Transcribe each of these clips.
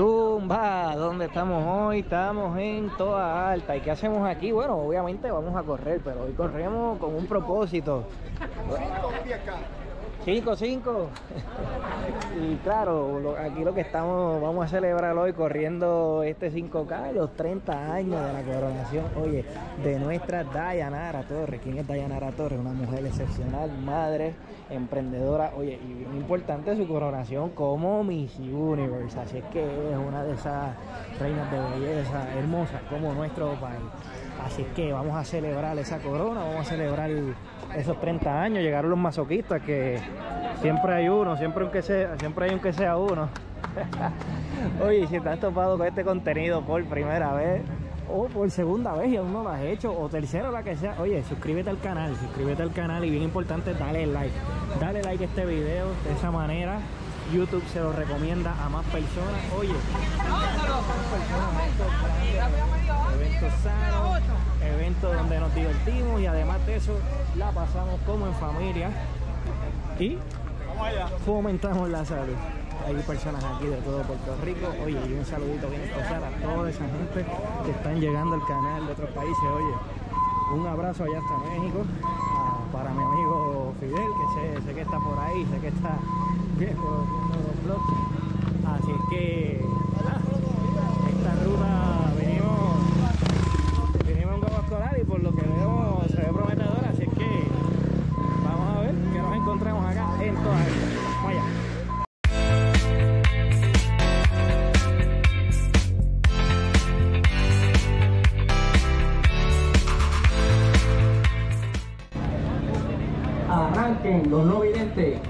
Zumba, ¿dónde estamos hoy? Estamos en Toa Alta. ¿Y qué hacemos aquí? Bueno, obviamente vamos a correr, pero hoy corremos con un propósito. 5, 5. y claro, aquí lo que estamos, vamos a celebrar hoy corriendo este 5K, los 30 años de la coronación, oye, de nuestra Dayanara Torres. ¿Quién es Dayanara Torres? Una mujer excepcional, madre, emprendedora, oye, y bien importante su coronación como Miss Universe. Así es que es una de esas reinas de belleza hermosas como nuestro país. Así que vamos a celebrar esa corona, vamos a celebrar esos 30 años. Llegaron los masoquistas que siempre hay uno, siempre, aunque sea, siempre hay un que sea uno. Oye, si estás topado con este contenido por primera vez o por segunda vez y aún no lo has hecho o tercera la que sea, oye, suscríbete al canal, suscríbete al canal y bien importante, dale like. Dale like a este video, de esa manera YouTube se lo recomienda a más personas. Oye, eventos sanos, eventos donde nos divertimos y además de eso la pasamos como en familia y fomentamos la salud. Hay personas aquí de todo Puerto Rico. Oye, y un saludito bien especial a toda esa gente que están llegando al canal de otros países. Oye, un abrazo allá hasta México para mi amigo Fidel, que sé que está por ahí, sé que está viendo. Así es que esta ruta venimos, venimos en Guagua Escolar y por lo que veo se ve prometedora, así es que vamos a ver que nos encontramos acá en todas Vaya. Arranquen los no videntes.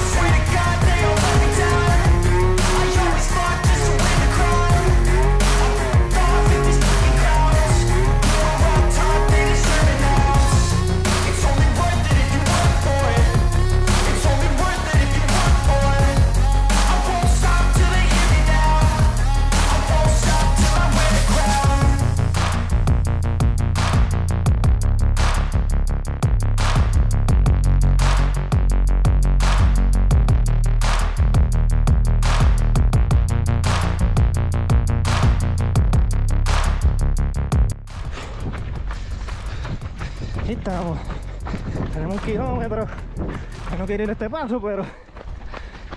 Yo no quiero ir este paso, pero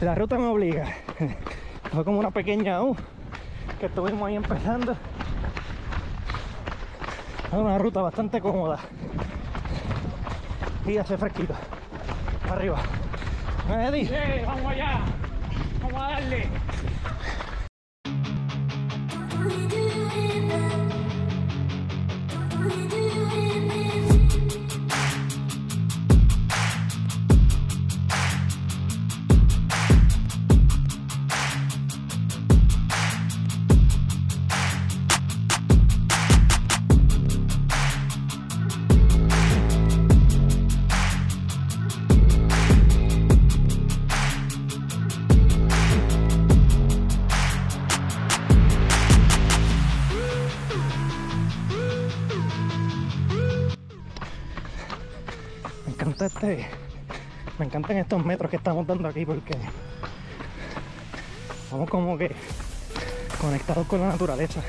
la ruta me obliga. Fue como una pequeña U que estuvimos ahí empezando. Es una ruta bastante cómoda. Y hace fresquito. Arriba. Eddie. ¡Eh, vamos allá! ¡Vamos a darle! Me encantan estos metros que estamos dando aquí porque estamos como que conectados con la naturaleza.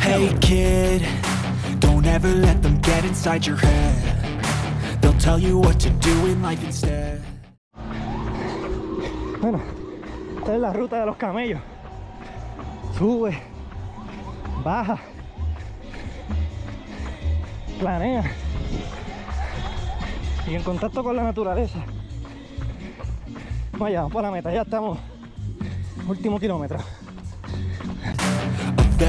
Hey kid, don't ever let them get inside your head. They'll tell you what to do in life instead. Bueno, esta es la ruta de los camellos. Sube, baja, planea y en contacto con la naturaleza. Vaya, vamos para la meta, ya estamos. Último kilómetro.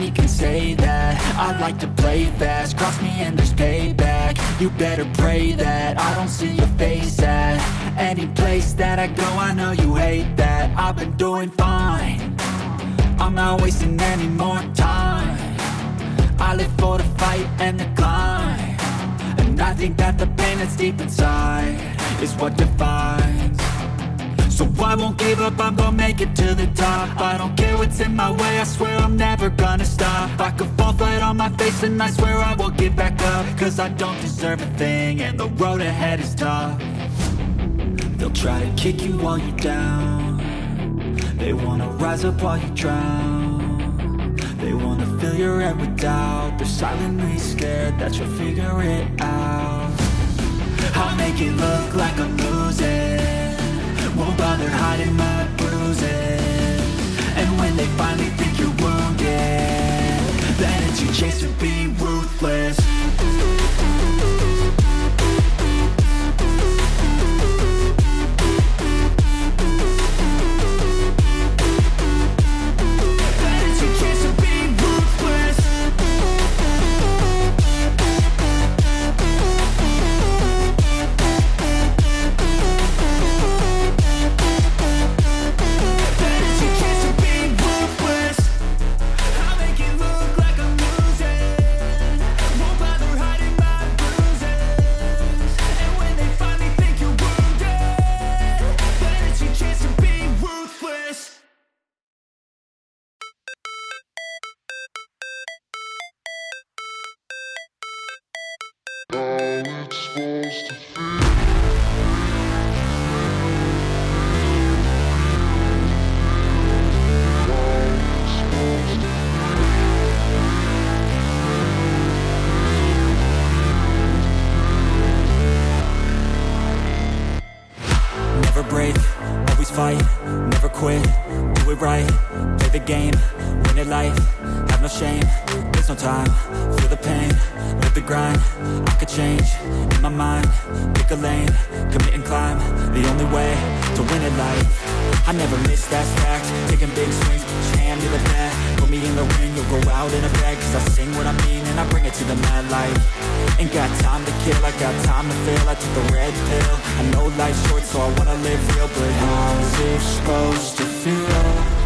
many can say that. I like to play fast, cross me and there's payback. You better pray that I don't see your face at Any place that I go, I know you hate that. I've been doing fine. I'm not wasting any more time. I live for the fight and the climb. And I think that the pain that's deep inside Is what defines. So I won't give up, I'm gonna make it to the top. I don't care what's in my way, I swear I'm never gonna and I swear I will get back up Cause I don't deserve a thing and the road ahead is tough. They'll try to kick you while you're down. They wanna rise up while you drown. They wanna fill your head with doubt. They're silently scared that you'll figure it out. I'll make it look like I'm losing. Won't bother hiding my bruises. And when they finally Then chase to be ruthless in the you'll go out in a bag, cause I sing what I mean and I bring it to the mad light. Ain't got time to kill, I got time to feel, I took the red pill, I know life's short so I wanna live real, but how's it supposed to feel?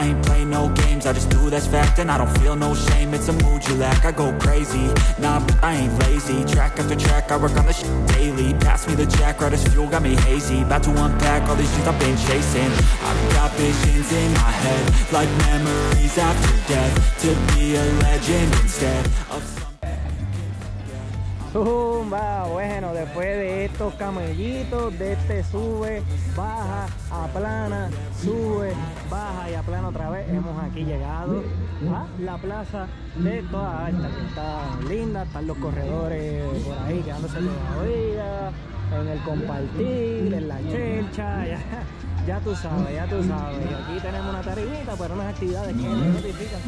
I ain't play no games, I just do that's fact And I don't feel no shame, it's a mood you lack I go crazy, nah, but I ain't lazy. Track after track, I work on the shit daily. Pass me the jack, right as fuel, got me hazy. About to unpack all these dreams I've been chasing. I've got visions in my head Like memories after death. To be a legend instead of Zumba, bueno, después de estos camellitos, de este sube, baja, aplana, sube, baja y aplana otra vez, hemos aquí llegado a la plaza de toda alta, que está linda, están los corredores por ahí quedándose todavía, en el compartir, en la chelcha, ya, ya tú sabes, ya tú sabes. Aquí tenemos una tarimita para unas actividades que nos notifican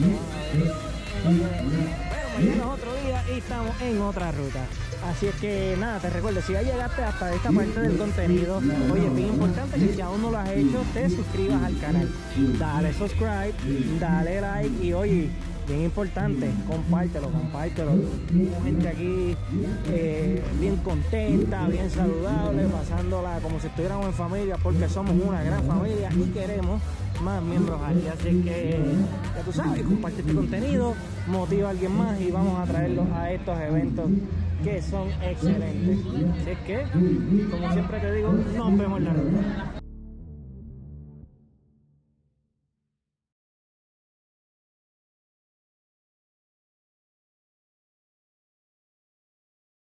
mañana otro día y estamos en otra ruta. Así es que nada, te recuerdo, si ya llegaste hasta esta parte del contenido, oye, es bien importante que si aún no lo has hecho, te suscribas al canal. Dale subscribe, dale like y oye, bien importante, compártelo, compártelo. Gente aquí eh, bien contenta, bien saludable, pasándola como si estuviéramos en familia, porque somos una gran familia y queremos más miembros aquí. Así que ya tú sabes, comparte este contenido, motiva a alguien más y vamos a traerlos a estos eventos que son excelentes. Así que, como siempre te digo, nos vemos en la ruta.